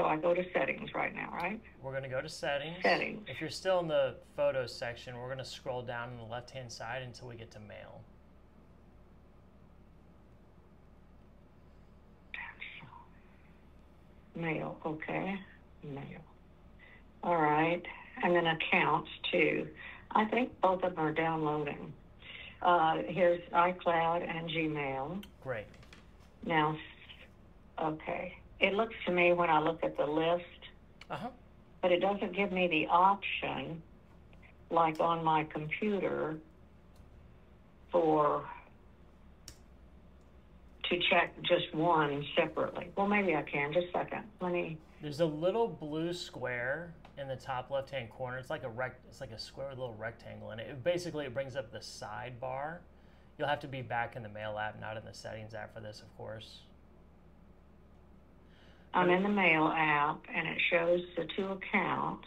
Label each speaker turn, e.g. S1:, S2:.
S1: so I go to settings right now, right?
S2: We're going to go to settings.
S1: Settings.
S2: If you're still in the photos section, we're going to scroll down on the left hand side until we get to mail.
S1: Mail, okay, mail. All right, and then accounts too. I think both of them are downloading. Uh, here's iCloud and Gmail.
S2: Great.
S1: Now, okay, it looks to me when I look at the list,
S2: Uh huh.
S1: but it doesn't give me the option, like on my computer, for to check just one separately. Well, maybe I can. Just a second. Let me.
S2: There's a little blue square in the top left hand corner. It's like a rect. It's like a square with a little rectangle in it. it. Basically, it brings up the sidebar. You'll have to be back in the mail app, not in the settings app for this, of course.
S1: I'm in the mail app, and it shows the two accounts.